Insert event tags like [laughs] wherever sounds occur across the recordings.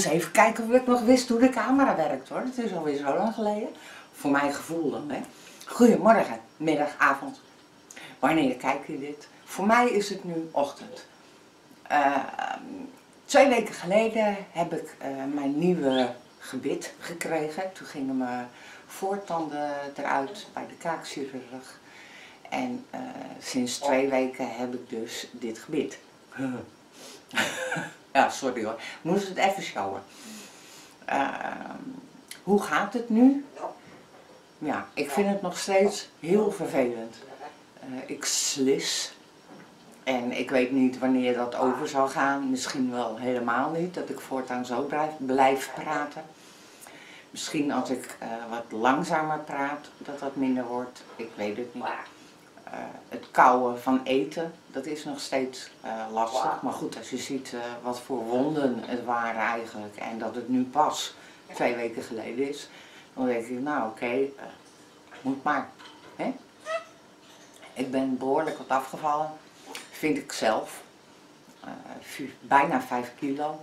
moest even kijken of ik nog wist hoe de camera werkt hoor. Het is alweer zo lang geleden. Voor mijn gevoel dan hè. Goedemorgen, middag, avond. Wanneer kijk je dit? Voor mij is het nu ochtend. Uh, twee weken geleden heb ik uh, mijn nieuwe gebit gekregen. Toen gingen mijn voortanden eruit bij de kaakchirurg. En uh, sinds twee weken heb ik dus dit gebit. [laughs] ja, sorry hoor. Moest het even showen. hoe gaat het nu? Ja, ik vind het nog steeds heel vervelend. ik slis en ik weet niet wanneer dat over zal gaan. Misschien wel helemaal niet, dat ik voortaan zo blijf, blijf praten. Misschien als ik uh, wat langzamer praat, dat dat minder wordt. Ik weet het niet. Uh, het kauwen van eten, dat is nog steeds uh, lastig. Maar goed, als je ziet wat voor wonden het waren eigenlijk. En dat het nu pas twee weken geleden is. Dan denk ik, nou oké, okay, moet maar. Hè? Ik ben behoorlijk wat afgevallen vind ik zelf. Uh, bijna 5 kilo.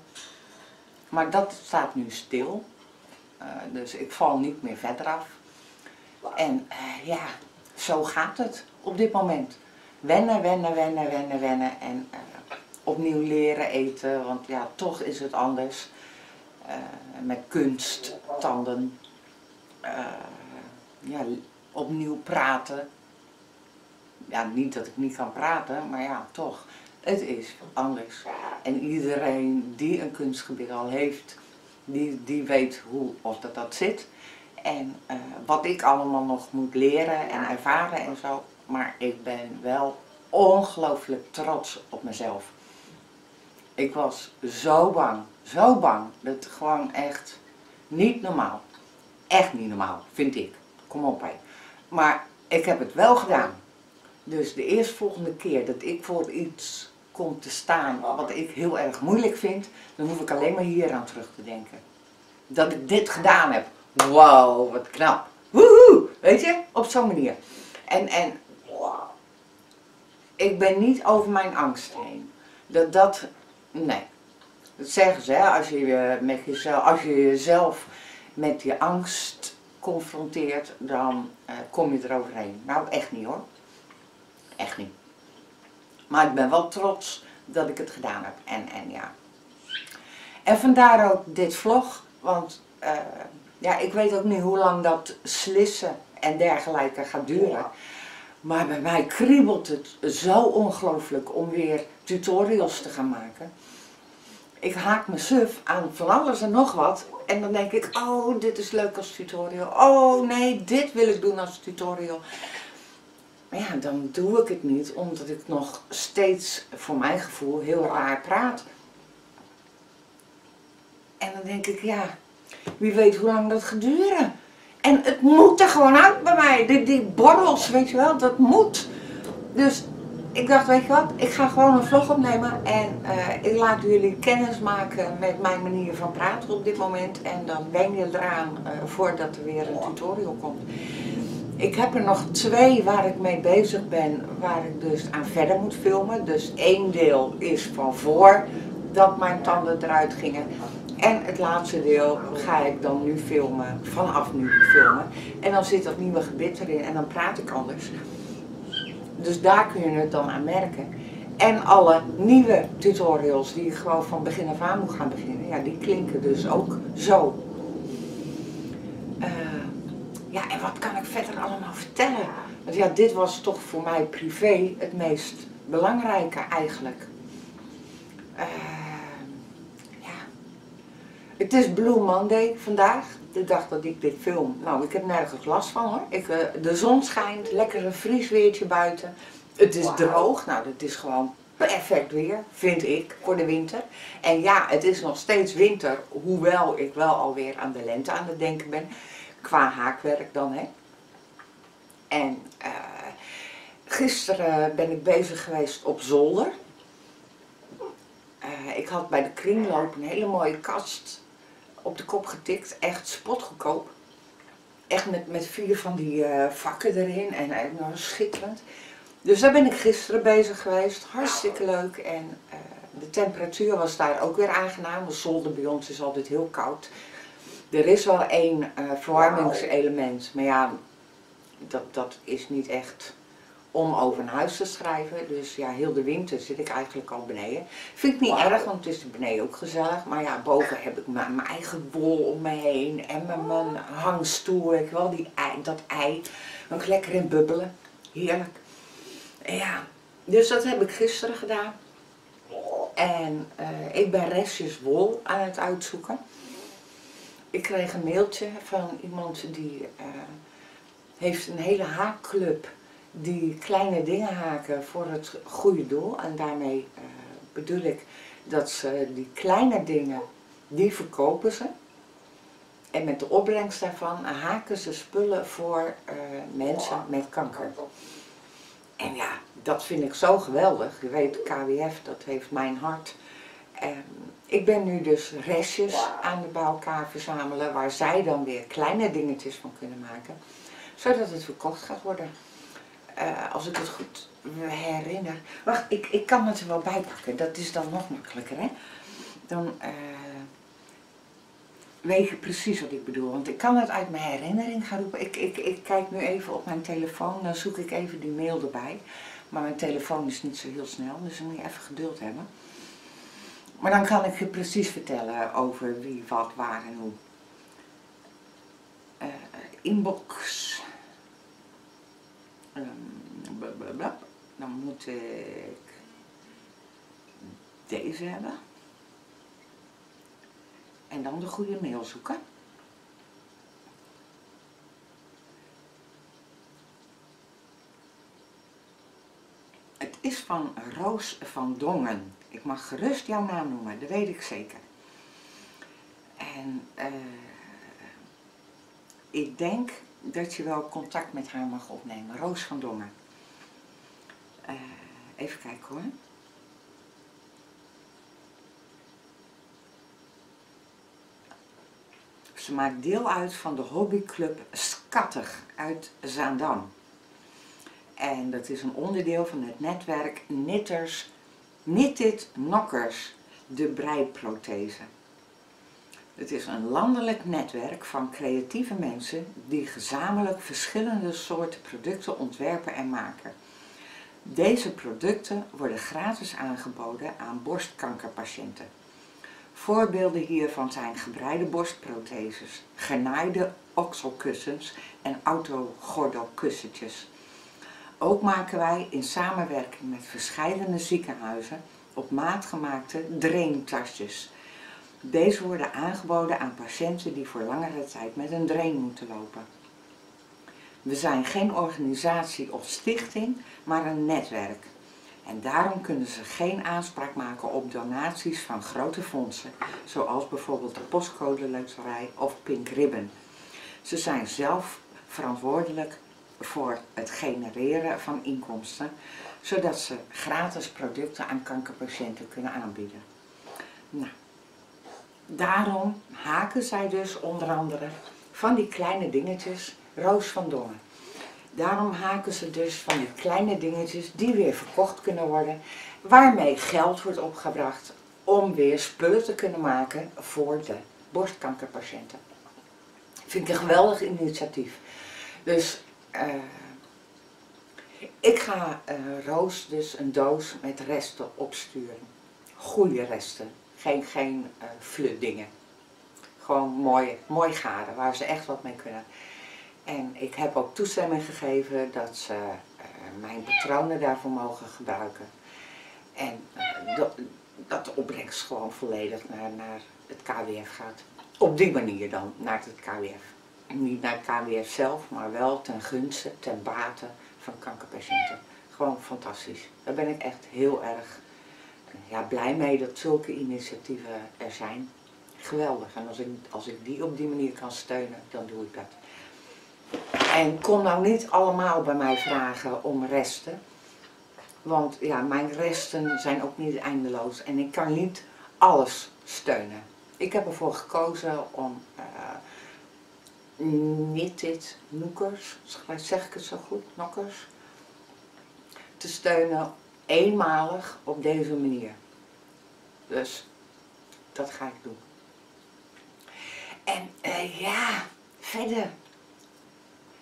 Maar dat staat nu stil. Uh, dus ik val niet meer verder af. En uh, ja, zo gaat het op dit moment. Wennen, wennen, wennen, wennen, wennen. En opnieuw leren eten. Want ja, toch is het anders. met kunst, tanden. ja, opnieuw praten ja, niet dat ik niet kan praten, maar ja, toch. Het is anders. En iedereen die een kunstgebied al heeft, die, die weet hoe of dat, dat zit. En wat ik allemaal nog moet leren en ervaren en zo. Maar ik ben wel ongelooflijk trots op mezelf. Ik was zo bang, zo bang. Dat gewoon echt niet normaal. Echt niet normaal, vind ik. Kom op hé. Maar ik heb het wel gedaan. Dus de eerstvolgende keer dat ik voor iets kom te staan wat ik heel erg moeilijk vind, dan hoef ik alleen maar hier aan terug te denken. Dat ik dit gedaan heb. Wow, wat knap. Woehoe, weet je, op zo'n manier. En, en ik ben niet over mijn angst heen. Dat, dat, nee. Dat zeggen ze, hè, als je, met jezelf, als je jezelf met je angst confronteert, dan uh, kom je eroverheen. Nou, echt niet hoor. Echt niet. Maar ik ben wel trots dat ik het gedaan heb. En, en ja. En vandaar ook dit vlog. Want uh, ja, ik weet ook niet hoe lang dat slissen en dergelijke gaat duren. Maar bij mij kriebelt het zo ongelooflijk om weer tutorials te gaan maken. Ik haak me suf aan van alles en nog wat. En dan denk ik, oh dit is leuk als tutorial. Oh nee, dit wil ik doen als tutorial. Maar ja, dan doe ik het niet, omdat ik nog steeds, voor mijn gevoel, heel raar praat. En dan denk ik, ja, wie weet hoe lang dat gaat duren. En het moet er gewoon uit bij mij. Die, die borrels, weet je wel, dat moet. Dus ik dacht, weet je wat, ik ga gewoon een vlog opnemen en uh, ik laat jullie kennis maken met mijn manier van praten op dit moment. En dan wen je eraan uh, voordat er weer een tutorial komt. Ik heb er nog twee waar ik mee bezig ben, waar ik dus aan verder moet filmen. Dus één deel is van voor dat mijn tanden eruit gingen. En het laatste deel ga ik dan nu filmen, vanaf nu filmen. En dan zit dat nieuwe gebit erin en dan praat ik anders. Dus daar kun je het dan aan merken. En alle nieuwe tutorials die ik gewoon van begin af aan moet gaan beginnen, ja, die klinken dus ook zo. Ja, en wat kan ik verder allemaal vertellen? Want ja, dit was toch voor mij privé het meest belangrijke eigenlijk. Uh. Het is Blue Monday vandaag, de dag dat ik dit film. Nou, ik heb nergens last van hoor. Ik, uh, de zon schijnt, lekker een vriesweertje buiten. Het is droog, nou dat is gewoon perfect weer, vind ik, voor de winter. En ja, het is nog steeds winter, hoewel ik wel alweer aan de lente aan het denken ben qua haakwerk dan, hè. En uh, gisteren ben ik bezig geweest op zolder. Uh, ik had bij de kringloop een hele mooie kast op de kop getikt, echt spotgoedkoop. Echt met, met vier van die uh, vakken erin en uh, schitterend. Dus daar ben ik gisteren bezig geweest, hartstikke leuk. En de temperatuur was daar ook weer aangenaam. De zolder bij ons is altijd heel koud. Er is wel één verwarmingselement, maar ja, dat, dat is niet echt om over een huis te schrijven. Dus ja, heel de winter zit ik eigenlijk al beneden. Vind ik niet erg, want het is beneden ook gezellig. Maar ja, boven heb ik mijn, eigen bol om me heen. En mijn, mijn hangstoel, ik wel, die ei, dat ei. Ook lekker in bubbelen. Heerlijk. Ja, dus dat heb ik gisteren gedaan. En uh, ik ben restjes wol aan het uitzoeken. Ik kreeg een mailtje van iemand die uh, heeft een hele haakclub die kleine dingen haken voor het goede doel. En daarmee uh, bedoel ik dat ze die kleine dingen, die verkopen ze. En met de opbrengst daarvan haken ze spullen voor uh, mensen met kanker. En ja, dat vind ik zo geweldig. Je weet, KWF, dat heeft mijn hart. En ik ben nu dus restjes aan de bij elkaar verzamelen, waar zij dan weer kleine dingetjes van kunnen maken. Zodat het verkocht gaat worden. Uh, als ik het goed herinner. Wacht, ik, ik kan het er wel bij pakken. Dat is dan nog makkelijker, hè? Dan uh, weet je precies wat ik bedoel. Want ik kan het uit mijn herinnering gaan roepen. Ik, ik, ik kijk nu even op mijn telefoon. Dan zoek ik even die mail erbij. Maar mijn telefoon is niet zo heel snel. Dus dan moet je even geduld hebben. Maar dan kan ik je precies vertellen over wie, wat, waar en hoe. Uh, inbox. Um, dan moet ik deze hebben. En dan de goede mail zoeken. Het is van Roos van Dongen. Ik mag gerust jouw naam noemen, dat weet ik zeker. En uh, ik denk dat je wel contact met haar mag opnemen. Roos van Dongen. Uh, even kijken hoor. Ze maakt deel uit van de hobbyclub Skattig uit Zaandam. En dat is een onderdeel van het netwerk Knitters, Knitted Knockers, de breiprothese. Het is een landelijk netwerk van creatieve mensen die gezamenlijk verschillende soorten producten ontwerpen en maken. Deze producten worden gratis aangeboden aan borstkankerpatiënten. Voorbeelden hiervan zijn gebreide borstprotheses, genaaide okselkussens en autogordelkussentjes. Ook maken wij in samenwerking met verschillende ziekenhuizen op maat gemaakte draintasjes deze worden aangeboden aan patiënten die voor langere tijd met een drain moeten lopen. We zijn geen organisatie of stichting, maar een netwerk. En daarom kunnen ze geen aanspraak maken op donaties van grote fondsen, zoals bijvoorbeeld de Postcode Loterij of Pink Ribbon. Ze zijn zelf verantwoordelijk voor het genereren van inkomsten, zodat ze gratis producten aan kankerpatiënten kunnen aanbieden. Nou, daarom haken zij dus onder andere van die kleine dingetjes Roos van Dongen. Daarom haken ze dus van die kleine dingetjes die weer verkocht kunnen worden, waarmee geld wordt opgebracht om weer spullen te kunnen maken voor de borstkankerpatiënten. Vind ik een geweldig initiatief. Dus uh, ik ga uh, Roos dus een doos met resten opsturen. Goede resten. Geen, geen uh, flutdingen. Gewoon mooi, mooi garen, waar ze echt wat mee kunnen. En ik heb ook toestemming gegeven dat ze uh, mijn patronen daarvoor mogen gebruiken. En uh, dat, dat de opbrengst gewoon volledig naar, naar het KWF gaat. Op die manier dan, naar het KWF. Niet naar het KWF zelf, maar wel ten gunste, ten bate van kankerpatiënten. Gewoon fantastisch. Daar ben ik echt heel erg ja, blij mee dat zulke initiatieven er zijn. Geweldig. En als ik, als ik die op die manier kan steunen, dan doe ik dat. En kom nou niet allemaal bij mij vragen om resten. Want ja, mijn resten zijn ook niet eindeloos. En ik kan niet alles steunen. Ik heb ervoor gekozen om uh, niet dit noekers, zeg ik het zo goed, nokkers, te steunen eenmalig op deze manier. Dus dat ga ik doen. En uh, ja, verder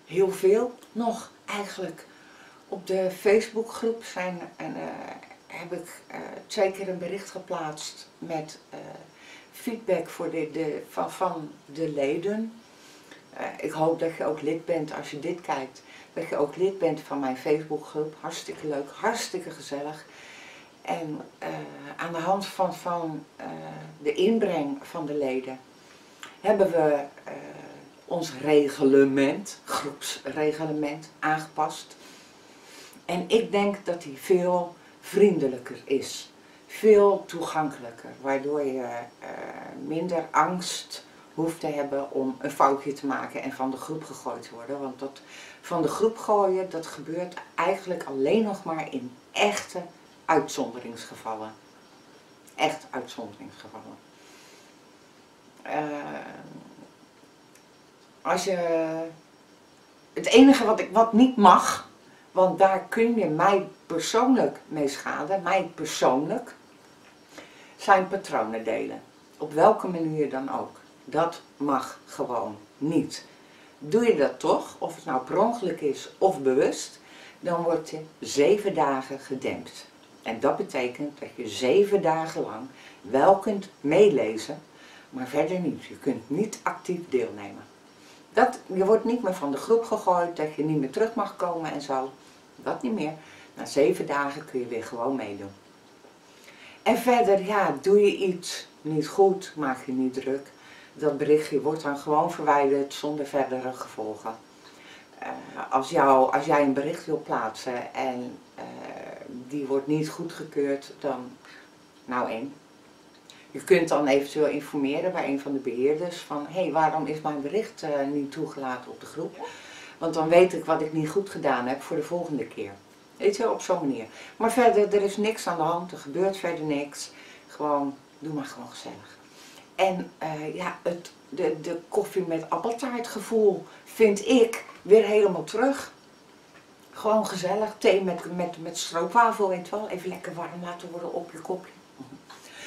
heel veel nog eigenlijk. Op de Facebookgroep zijn, en, uh, heb ik uh, twee keer een bericht geplaatst met feedback voor de, de, van, van de leden. ik hoop dat je ook lid bent als je dit kijkt. Dat je ook lid bent van mijn Facebookgroep. Hartstikke leuk, hartstikke gezellig. En aan de hand van, van de inbreng van de leden hebben we ons reglement, groepsreglement, aangepast. En ik denk dat die veel vriendelijker is. Veel toegankelijker, waardoor je minder angst hoeft te hebben om een foutje te maken en van de groep gegooid te worden. Want dat van de groep gooien, dat gebeurt eigenlijk alleen nog maar in echte uitzonderingsgevallen. Echt uitzonderingsgevallen. Uh, als je, het enige wat, ik, wat niet mag, want daar kun je mij persoonlijk mee schaden, mij persoonlijk, zijn patronen delen. Op welke manier dan ook. Dat mag gewoon niet. Doe je dat toch, of het nou per ongeluk is of bewust, dan word je zeven dagen gedempt. En dat betekent dat je zeven dagen lang wel kunt meelezen, maar verder niet. Je kunt niet actief deelnemen. Dat, je wordt niet meer van de groep gegooid, dat je niet meer terug mag komen en zo. Dat niet meer. Na zeven dagen kun je weer gewoon meedoen. En verder, ja, doe je iets niet goed, maak je niet druk. Dat berichtje wordt dan gewoon verwijderd zonder verdere gevolgen. Uh, als, jou, als jij een bericht wil plaatsen en uh, die wordt niet goedgekeurd, dan nou één, je kunt dan eventueel informeren bij een van de beheerders van hé, hey, waarom is mijn bericht uh, niet toegelaten op de groep? Want dan weet ik wat ik niet goed gedaan heb voor de volgende keer. Weet je, op zo'n manier. Maar verder, er is niks aan de hand, er gebeurt verder niks. Gewoon, doe maar gewoon gezellig. En uh, ja, het, de, de koffie met appeltaart gevoel vind ik weer helemaal terug. Gewoon gezellig, thee met, met, met stroopwafel, weet wel. Even lekker warm laten worden op je kopje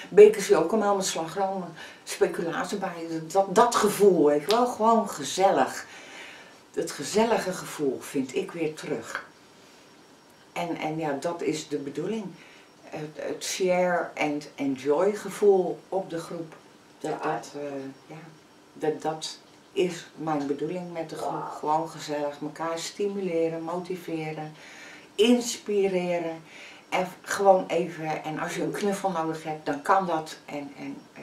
bekers ook allemaal met slagroom, speculatie bij. Dat, dat gevoel, weet je wel, gewoon gezellig. Het gezellige gevoel vind ik weer terug. En, en ja, dat is de bedoeling. Het, het share and enjoy gevoel op de groep. Dat, dat, uh, ja, dat, dat is mijn bedoeling met de groep. Gewoon gezellig elkaar stimuleren, motiveren, inspireren. En gewoon even, en als je een knuffel nodig hebt, dan kan dat. En, en uh,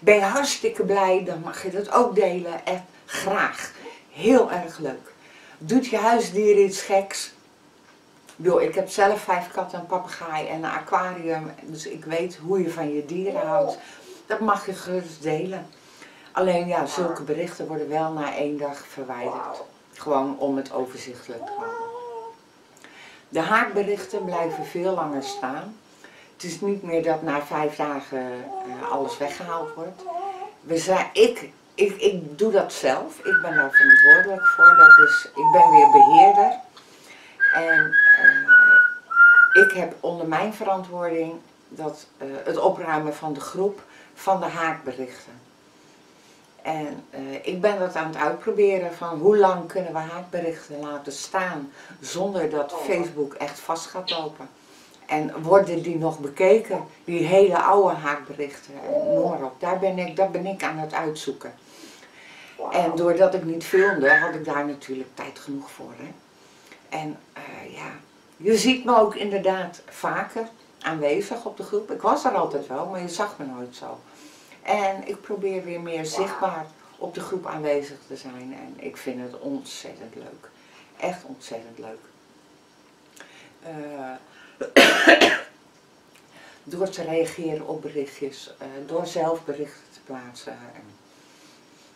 ben je hartstikke blij, dan mag je dat ook delen. En graag. Heel erg leuk. Doet je huisdier iets geks? Bedoel, ik heb zelf vijf katten, een papegaai en een aquarium. Dus ik weet hoe je van je dieren houdt. Dat mag je gerust delen. Alleen ja, zulke berichten worden wel na één dag verwijderd. Gewoon om het overzichtelijk te houden. De haakberichten blijven veel langer staan. Het is niet meer dat na vijf dagen uh, alles weggehaald wordt. We zijn, ik, ik, ik doe dat zelf. Ik ben daar verantwoordelijk voor. Dat is, ik ben weer beheerder. En uh, ik heb onder mijn verantwoording dat, uh, het opruimen van de groep van de haakberichten. En uh, ik ben dat aan het uitproberen van hoe lang kunnen we haakberichten laten staan zonder dat Facebook echt vast gaat lopen. En worden die nog bekeken, die hele oude haakberichten, noem maar op. Daar ben ik, daar ben ik aan het uitzoeken. En doordat ik niet filmde, had ik daar natuurlijk tijd genoeg voor. Hè? En uh, ja, je ziet me ook inderdaad vaker aanwezig op de groep. Ik was er altijd wel, maar je zag me nooit zo. En ik probeer weer meer zichtbaar op de groep aanwezig te zijn. En ik vind het ontzettend leuk. Echt ontzettend leuk. Uh, door te reageren op berichtjes, uh, door zelf berichten te plaatsen. En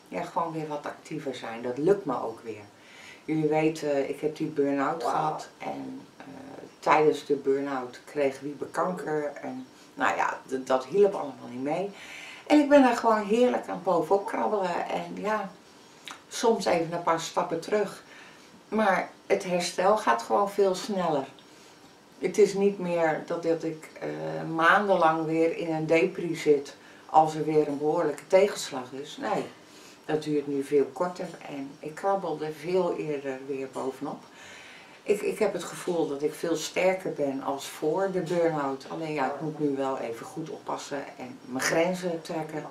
ja, gewoon weer wat actiever zijn. Dat lukt me ook weer. Jullie weten, ik heb die burn-out gehad en uh, tijdens de burn-out kreeg Wiebe kanker. En nou ja, dat hielp allemaal niet mee. En ik ben daar gewoon heerlijk aan bovenop krabbelen. En ja, soms even een paar stappen terug. Maar het herstel gaat gewoon veel sneller. Het is niet meer dat, dat ik uh, maandenlang weer in een depri zit als er weer een behoorlijke tegenslag is. Nee, dat duurt nu veel korter en ik krabbel er veel eerder weer bovenop. Ik, ik heb het gevoel dat ik veel sterker ben als voor de burn-out. Alleen ja, ik moet nu wel even goed oppassen en mijn grenzen trekken.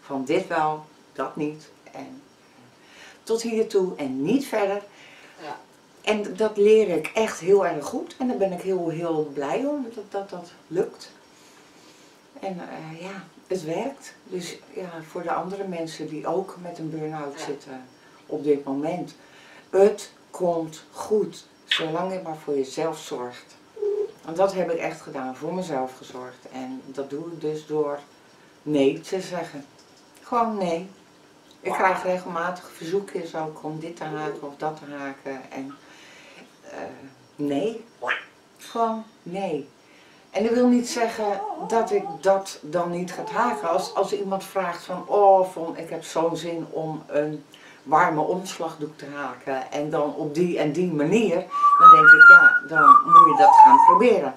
Van dit wel, dat niet. En tot hiertoe en niet verder. Ja. En dat leer ik echt heel erg goed. En daar ben ik heel, heel blij om dat dat, dat lukt. En uh, ja, het werkt. Dus ja, voor de andere mensen die ook met een burn-out zitten op dit moment. Het komt goed, zolang je maar voor jezelf zorgt. Want dat heb ik echt gedaan, voor mezelf gezorgd. En dat doe ik dus door nee te zeggen. Gewoon nee. Ik krijg regelmatig verzoekjes ook om dit te haken of dat te haken. En uh, nee. Gewoon nee. En dat wil niet zeggen dat ik dat dan niet ga haken. Als, als iemand vraagt van, oh, van, ik heb zo'n zin om een warme omslagdoek te haken en dan op die en die manier, dan denk ik, ja, dan moet je dat gaan proberen.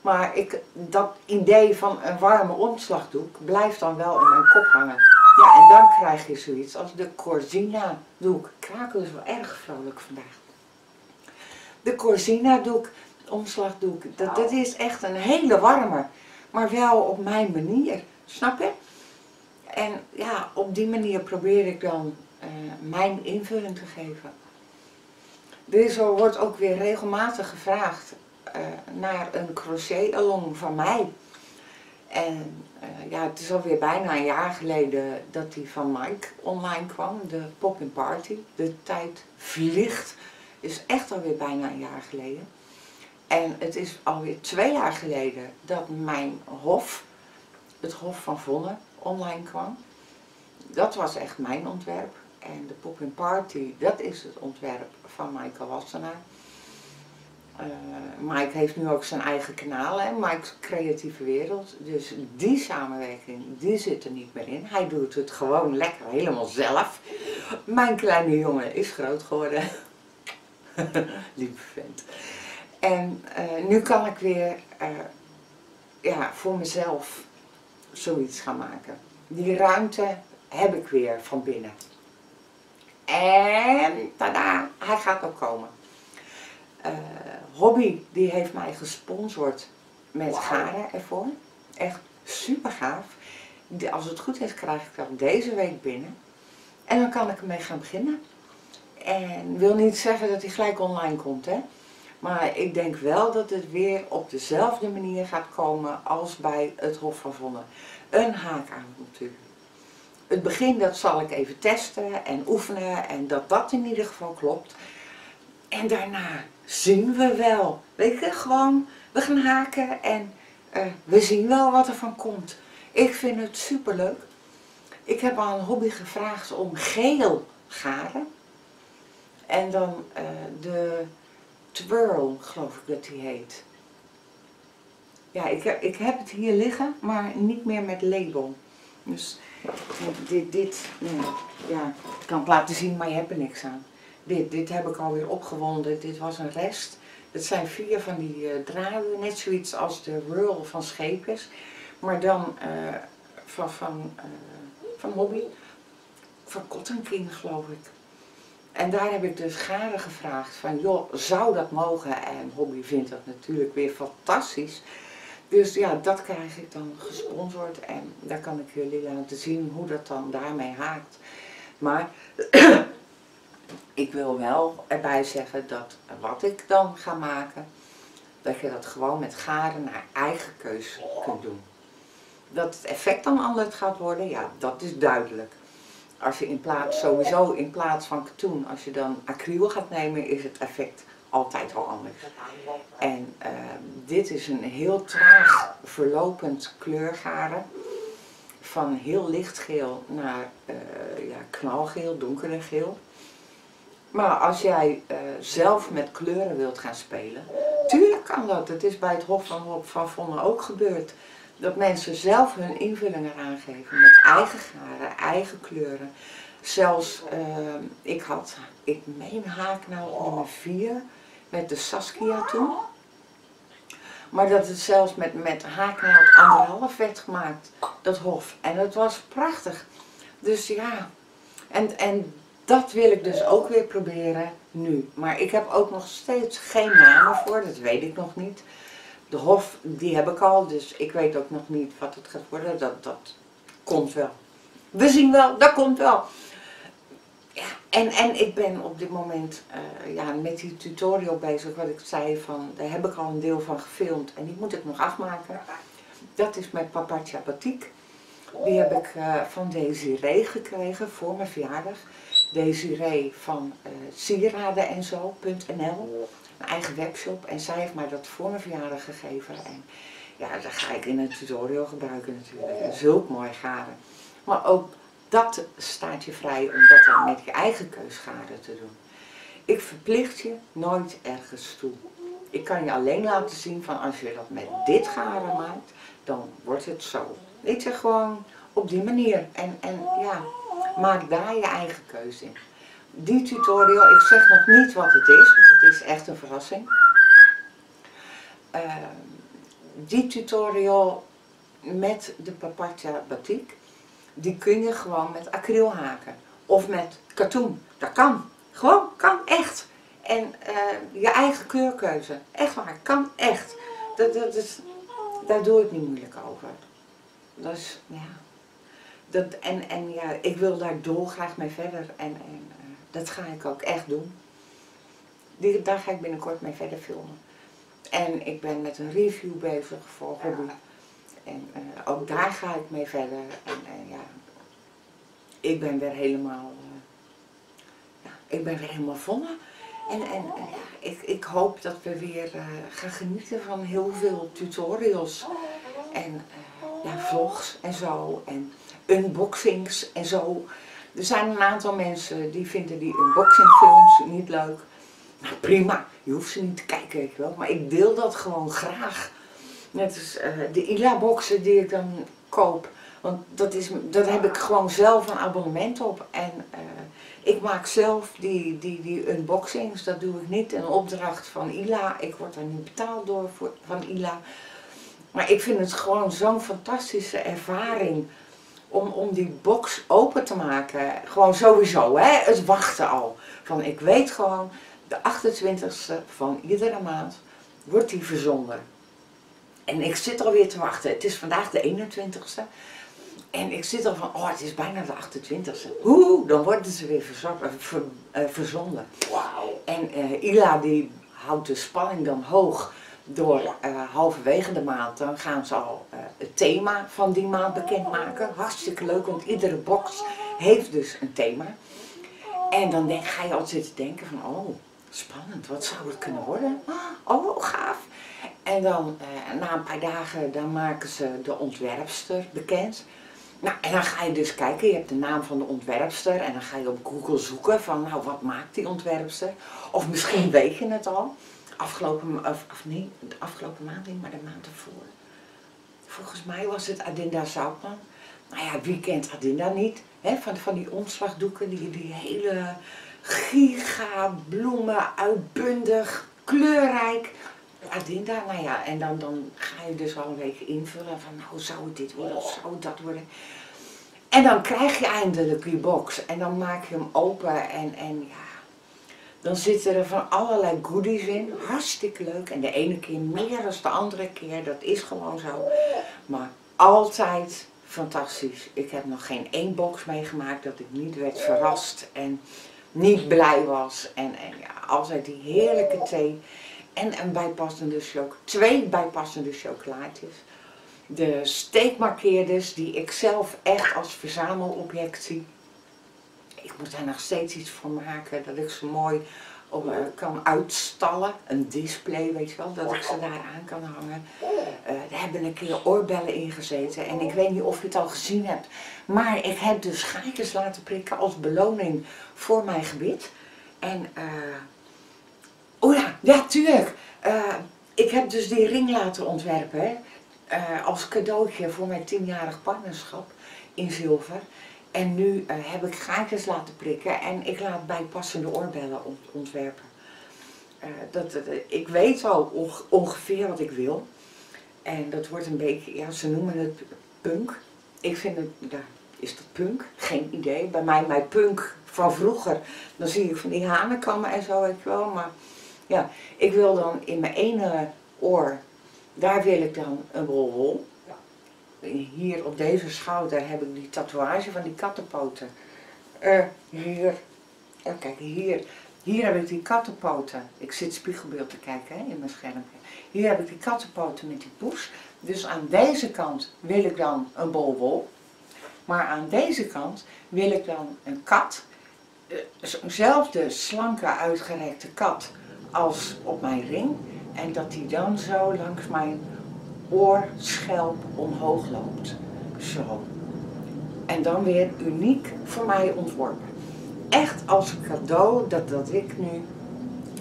Maar ik, dat idee van een warme omslagdoek blijft dan wel in mijn kop hangen. Ja, en dan krijg je zoiets als de Corsina doek. Krakel is wel erg vrolijk vandaag. De Corsina doek, omslagdoek, dat, dat is echt een hele warme. Maar wel op mijn manier, snap je? En ja, op die manier probeer ik dan uh, mijn invulling te geven. Deze wordt ook weer regelmatig gevraagd uh, naar een crochet-along van mij. En uh, ja, het is alweer bijna een jaar geleden dat die van Mike online kwam, de Pop Party. De tijd vliegt, is echt alweer bijna een jaar geleden. En het is alweer twee jaar geleden dat mijn hof, het Hof van Vonne, online kwam. Dat was echt mijn ontwerp. En de Pop Party, dat is het ontwerp van Michael Wassenaar. Uh, Mike heeft nu ook zijn eigen kanaal, hè, Mike's Creatieve Wereld. Dus die samenwerking, die zit er niet meer in. Hij doet het gewoon lekker helemaal zelf. Mijn kleine jongen is groot geworden. [laughs] Lieve vent. En uh, nu kan ik weer uh, ja, voor mezelf zoiets gaan maken. Die ruimte heb ik weer van binnen. En tada, hij gaat ook komen. Uh, Hobby, die heeft mij gesponsord met wow. garen ervoor. Echt super gaaf. Als het goed is, krijg ik dat deze week binnen. En dan kan ik ermee gaan beginnen. En wil niet zeggen dat hij gelijk online komt, hè. Maar ik denk wel dat het weer op dezelfde manier gaat komen als bij het Hof van Vonne. Een haakavontuur het begin dat zal ik even testen en oefenen en dat dat in ieder geval klopt. En daarna zien we wel. Weet je, gewoon, we gaan haken en uh, we zien wel wat er van komt. Ik vind het super leuk. Ik heb aan hobby gevraagd om geel garen. En dan uh, de twirl, geloof ik dat die heet. Ja, ik heb, ik heb het hier liggen, maar niet meer met label. Dus dit, dit ja, ik kan het laten zien, maar je hebt er niks aan. Dit, dit heb ik alweer opgewonden, dit was een rest. Het zijn vier van die uh, draden, net zoiets als de whirl van schepers. Maar dan uh, van, van, van hobby, van Cotton King geloof ik. En daar heb ik dus garen gevraagd van, joh, zou dat mogen? En Hobby vindt dat natuurlijk weer fantastisch. Dus ja, dat krijg ik dan gesponsord en daar kan ik jullie laten zien hoe dat dan daarmee haakt. Maar [clears throat] ik wil wel erbij zeggen dat wat ik dan ga maken, dat je dat gewoon met garen naar eigen keus kunt doen. Dat het effect dan anders gaat worden, ja, dat is duidelijk. Als je in plaats, sowieso in plaats van katoen, als je dan acryl gaat nemen, is het effect altijd al anders. En uh, dit is een heel traag verlopend kleurgaren. Van heel lichtgeel naar uh, ja, knalgeel, donkere geel. Maar als jij uh, zelf met kleuren wilt gaan spelen, tuurlijk kan dat. Het is bij het Hof van Hop van Vonne ook gebeurd. Dat mensen zelf hun invullingen aangeven met eigen garen, eigen kleuren. Zelfs, uh, ik had, ik meen haak nou nummer 4 met de Saskia toen. Maar dat het zelfs met, met haaknaald anderhalf werd gemaakt, dat hof. En het was prachtig. Dus ja, en, en dat wil ik dus ook weer proberen nu. Maar ik heb ook nog steeds geen namen voor, dat weet ik nog niet. De hof, die heb ik al, dus ik weet ook nog niet wat het gaat worden. Dat, dat komt wel. We zien wel, dat komt wel. Ja, en, en ik ben op dit moment uh, ja, met die tutorial bezig, wat ik zei van, daar heb ik al een deel van gefilmd en die moet ik nog afmaken. Dat is met Papacha Batik. Die heb ik uh, van Desiree gekregen voor mijn verjaardag. Desiree van uh, sieraden en zo.nl, mijn eigen webshop. En zij heeft mij dat voor mijn verjaardag gegeven. En ja, dat ga ik in een tutorial gebruiken natuurlijk. En zulk mooi garen. Maar ook dat staat je vrij om dat dan met je eigen keusgaren te doen. Ik verplicht je nooit ergens toe. Ik kan je alleen laten zien van als je dat met dit garen maakt, dan wordt het zo. Weet je, gewoon op die manier. En, en ja, maak daar je eigen keuze in. Die tutorial, ik zeg nog niet wat het is, want het is echt een verrassing. Uh, die tutorial met de Papatja batik, die kun je gewoon met acryl haken. Of met katoen. Dat kan. Gewoon, kan echt. En uh, je eigen kleurkeuze. Echt waar, kan echt. Dat, dat is, daar doe ik niet moeilijk over. Dus ja. Dat, en, en ja, ik wil daar dolgraag mee verder. En, en uh, dat ga ik ook echt doen. Die, daar ga ik binnenkort mee verder filmen. En ik ben met een review bezig voor hobby. En uh, ook daar ga ik mee verder. En uh, ja, ik ben weer helemaal, uh, ja, ik ben weer helemaal volle. En, en ja, ik, ik hoop dat we weer gaan genieten van heel veel tutorials. En ja, vlogs en zo. En unboxings en zo. Er zijn een aantal mensen die vinden die unboxingfilms niet leuk. Nou prima, je hoeft ze niet te kijken, weet je wel. Maar ik deel dat gewoon graag. Net als uh, de ILA-boxen die ik dan koop. Want dat, is, dat heb ik gewoon zelf een abonnement op. En uh, ik maak zelf die, die, die unboxings. Dat doe ik niet in opdracht van ILA. Ik word daar niet betaald door van ILA. Maar ik vind het gewoon zo'n fantastische ervaring om, om die box open te maken. Gewoon sowieso, hè? het wachten al. Van ik weet gewoon, de 28ste van iedere maand wordt die verzonden. En ik zit alweer te wachten. Het is vandaag de 21ste. En ik zit al van, oh het is bijna de 28ste. Hoe, dan worden ze weer eh, uh, verzonden. Wow. En uh, Ila die houdt de spanning dan hoog door uh, halverwege de maand, dan gaan ze al uh, het thema van die maand bekendmaken. Hartstikke leuk, want iedere box heeft dus een thema. En dan denk, ga je altijd zitten denken van, oh, spannend, wat zou het kunnen worden? Oh, gaaf. En dan uh, na een paar dagen, dan maken ze de ontwerpster bekend. Nou, en dan ga je dus kijken, je hebt de naam van de ontwerpster en dan ga je op Google zoeken van, nou, wat maakt die ontwerpster? Of misschien weet je het al afgelopen, of, of nee, de afgelopen maand niet, maar de maand ervoor. Volgens mij was het Adinda Zoutman. Nou ja, wie kent Adinda niet? Van, van die omslagdoeken, die, die hele giga bloemen, uitbundig, kleurrijk. Adinda, nou ja, en dan, dan ga je dus al een week invullen van nou zou het dit worden of zou het dat worden. En dan krijg je eindelijk die box en dan maak je hem open en, en ja, dan zitten er van allerlei goodies in. Hartstikke leuk. En de ene keer meer dan de andere keer. Dat is gewoon zo. Maar altijd fantastisch. Ik heb nog geen één box meegemaakt dat ik niet werd verrast en niet blij was. En, en ja, altijd die heerlijke thee. En een bijpassende. Twee bijpassende chocolaatjes. De steekmarkeerders die ik zelf echt als verzamelobject zie ik moet daar nog steeds iets voor maken, dat ik ze mooi om, uh, kan uitstallen. Een display, weet je wel, dat ik ze daar aan kan hangen. Uh, er hebben een keer oorbellen ingezeten en ik weet niet of je het al gezien hebt. Maar ik heb dus gaatjes laten prikken als beloning voor mijn gebit. En, uh, oh ja, ja tuurlijk. ik heb dus die ring laten ontwerpen, als cadeautje voor mijn tienjarig partnerschap in zilver. En nu uh, heb ik gaatjes laten prikken en ik laat bijpassende oorbellen ont ontwerpen. Uh, dat, ik weet al ongeveer wat ik wil. En dat wordt een beetje, ja, ze noemen het punk. Ik vind het, ja, is dat punk? Geen idee. Bij mij, mijn punk van vroeger, dan zie ik van die hanenkammen en zo, weet je wel. Maar ja, ik wil dan in mijn ene oor, daar wil ik dan een wol Hier op deze schouder heb ik die tatoeage van die kattenpoten. Uh, hier, uh, kijk hier, hier heb ik die kattenpoten. Ik zit spiegelbeeld te kijken hè, in mijn schermpje. Hier heb ik die kattenpoten met die poes. Dus aan deze kant wil ik dan een bol wol. Maar aan deze kant wil ik dan een kat. Zo'nzelfde slanke uitgerekte kat als op mijn ring. En dat die dan zo langs mijn oorschelp omhoog loopt. Zo. En dan weer uniek voor mij ontworpen. Echt als cadeau dat, dat ik nu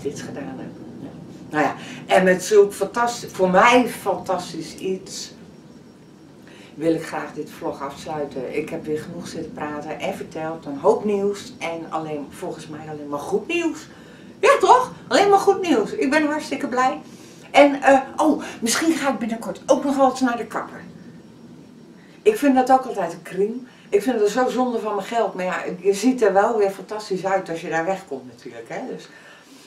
dit gedaan heb. Nou ja, en met zulk fantastisch, voor mij fantastisch iets, wil ik graag dit vlog afsluiten. Ik heb weer genoeg zitten praten en verteld een hoop nieuws en alleen, volgens mij alleen maar goed nieuws. Ja toch? Alleen maar goed nieuws. Ik ben hartstikke blij. En, uh, oh, misschien ga ik binnenkort ook nog wel eens naar de kapper. Ik vind dat ook altijd een kring. Ik vind het zo zonde van mijn geld. Maar ja, je ziet er wel weer fantastisch uit als je daar wegkomt natuurlijk. Hè? Dus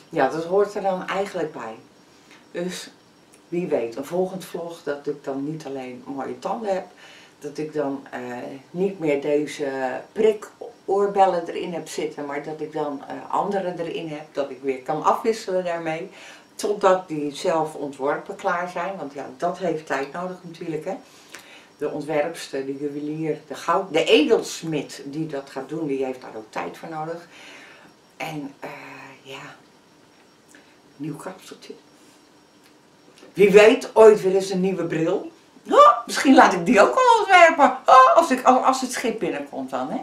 ja, dat hoort er dan eigenlijk bij. Dus wie weet, een volgend vlog dat ik dan niet alleen mooie tanden heb. Dat ik dan uh, niet meer deze prik oorbellen erin heb zitten, maar dat ik dan uh, andere erin heb, dat ik weer kan afwisselen daarmee. Totdat die zelf ontworpen klaar zijn, want ja, dat heeft tijd nodig natuurlijk. Hè. De ontwerpster, de juwelier, de goud, de edelsmid die dat gaat doen, die heeft daar ook tijd voor nodig. En uh, ja, nieuw kapseltje. Wie weet, ooit weer eens een nieuwe bril. Oh, misschien laat ik die ook al ontwerpen. Oh, als, ik, als het schip binnenkomt dan. Hè.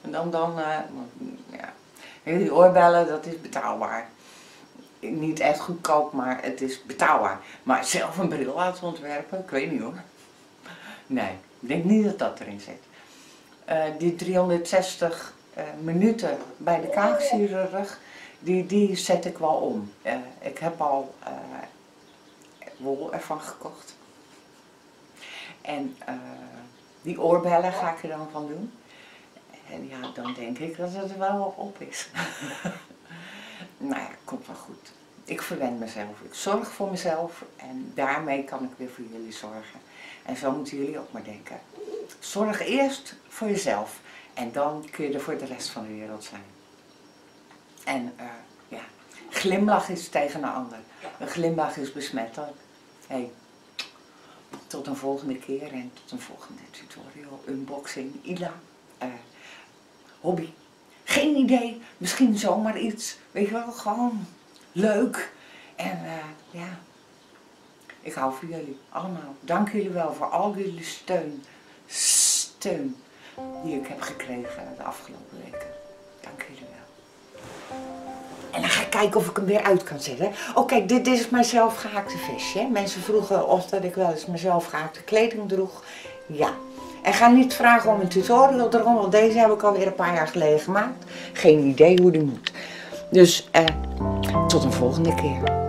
En dan, dan uh, ja. Die oorbellen, dat is betaalbaar. Niet echt goedkoop, maar het is betaalbaar. Maar zelf een bril laten ontwerpen, ik weet niet hoor. Nee, ik denk niet dat dat erin zit. Uh, die 360 uh, eh, minuten bij de kaakchirurg, die, die zet ik wel om. Uh, ik heb al wol ervan gekocht. En die oorbellen ga ik er dan van doen. En ja, dan denk ik dat het wel op is. [laughs] nou ja, komt wel goed. Ik verwend mezelf. Ik zorg voor mezelf en daarmee kan ik weer voor jullie zorgen. En zo moeten jullie ook maar denken. Zorg eerst voor jezelf en dan kun je er voor de rest van de wereld zijn. En uh, ja, glimlach is tegen een ander. Een glimlach is besmettelijk. Hey, tot een volgende keer en tot een volgende tutorial, unboxing, Ila. Uh, hobby. Geen idee, misschien zomaar iets. Weet je wel, gewoon leuk. En uh, ja, ik hou van jullie allemaal. Dank jullie wel voor al jullie steun. Steun die ik heb gekregen de afgelopen weken. Dank jullie wel. En dan ga ik kijken of ik hem weer uit kan zetten. Oh kijk, dit, is mijn zelfgehaakte vestje. Mensen vroegen of dat ik wel eens mijn zelfgehaakte kleding droeg. Ja, en ga niet vragen om een tutorial erom, want deze heb ik alweer een paar jaar geleden gemaakt. Geen idee hoe die moet. Dus eh, tot een volgende keer.